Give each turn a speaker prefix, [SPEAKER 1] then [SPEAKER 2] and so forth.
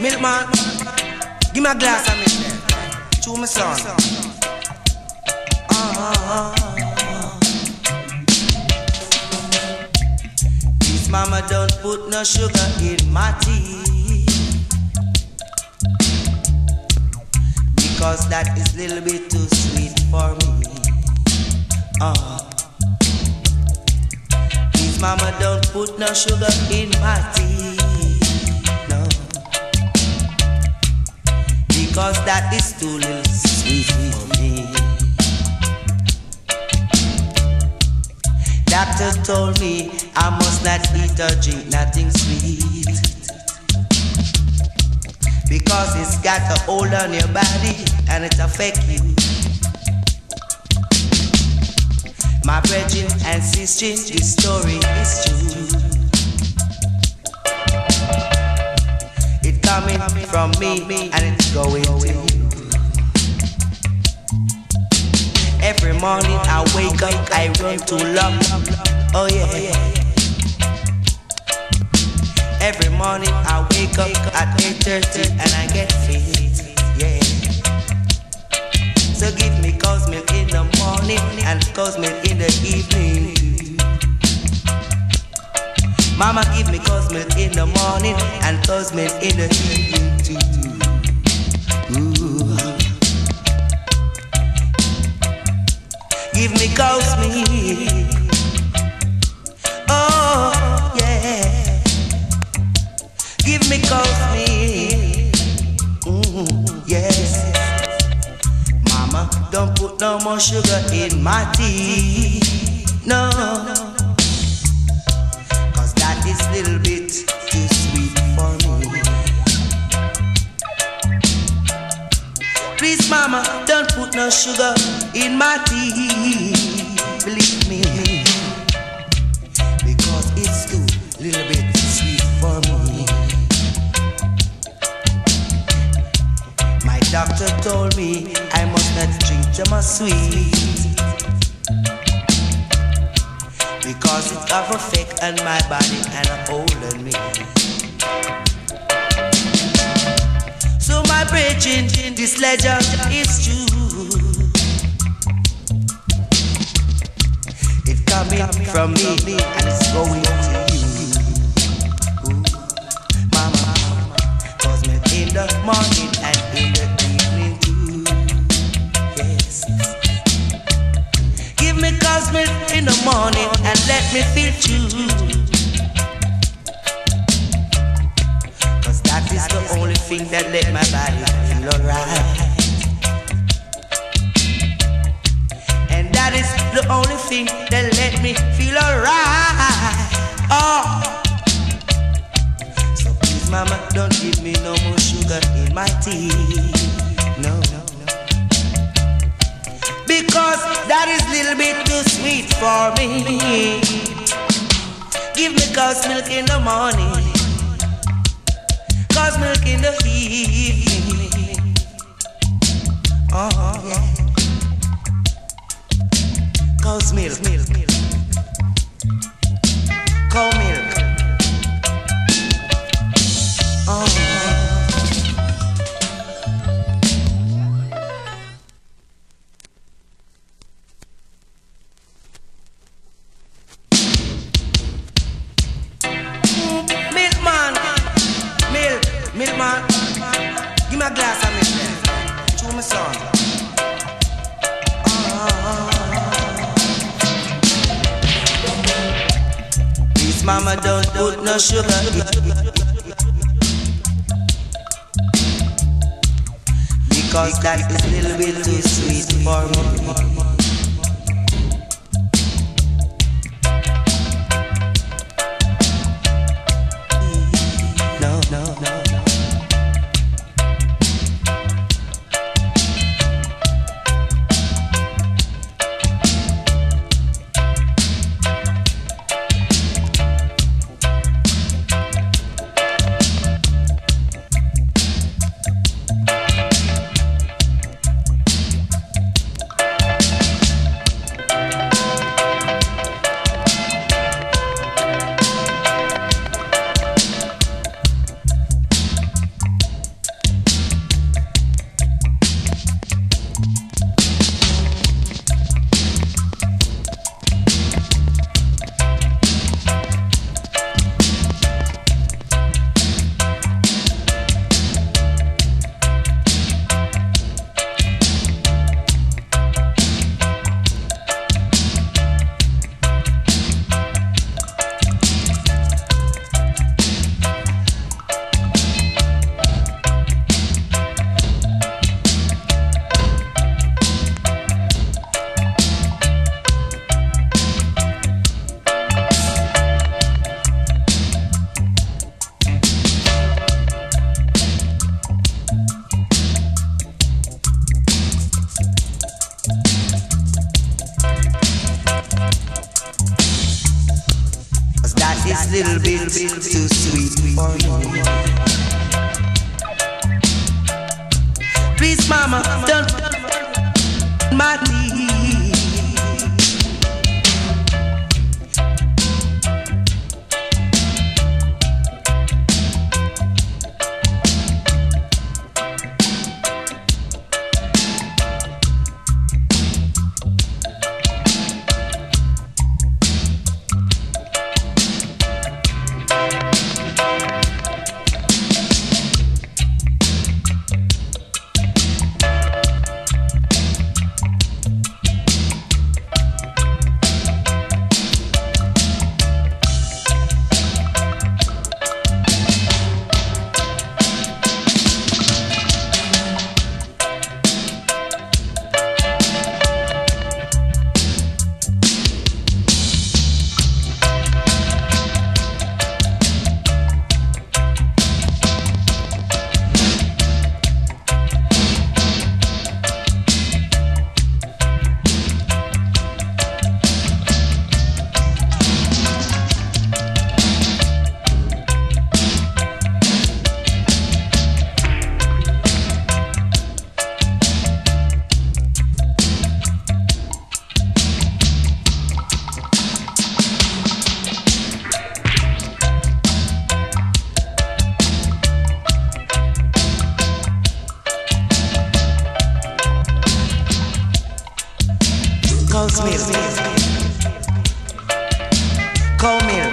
[SPEAKER 1] Milkman, give me a glass of milk. Chew my son. Uh-huh. Please, mama, don't put no sugar in my tea. Because that is a little bit too sweet for me. Uh. Please, mama, don't put no sugar in my tea. Because that is too little sweet for me. Doctor told me I must not eat or drink nothing sweet. Because it's got a hold on your body and it affect you. My brethren and sisters, this story is true. Coming from me and it's going to you. Every morning I wake up, I run to love. Oh yeah. Every morning I wake up at 8.30 and I get fit, yeah. So give me cow's milk in the morning and cow's milk in the evening. Mama give me cow's milk in the morning and cow's milk in the evening too. Ooh. Give me cow's milk. Oh, yeah. Give me coffee. Mm, yes. Mama, don't put no more sugar in my tea. Sugar in my tea. Believe me. Because it's too little bit sweet for me. My doctor told me I must not drink them a sweet because it have effect on my body and a hold on me. So my brethren, this legend is true. Coming from me and it's going to you. Mama, cause me in the morning and in the evening too. Yes. Give me cosmic in the morning and let me feel true. Cause that is the only thing that let my body feel alright. And that is the only thing that let me feel alright. Oh. So please, mama, don't give me no more sugar in my tea. No, no, no. Because that is a little bit too sweet for me. Give me cow's milk in the morning, cow's milk in the evening. Oh, yeah. Cow's milk, milk, milk. Cow oh. milk. Oh. Milkman, milk, milkman. Give me a glass of milk. Chew me son. Mama, don't put no sugar. Because that is a little bit too sweet for me. Little bit too sweet for me. Please, mama, don't my Call me.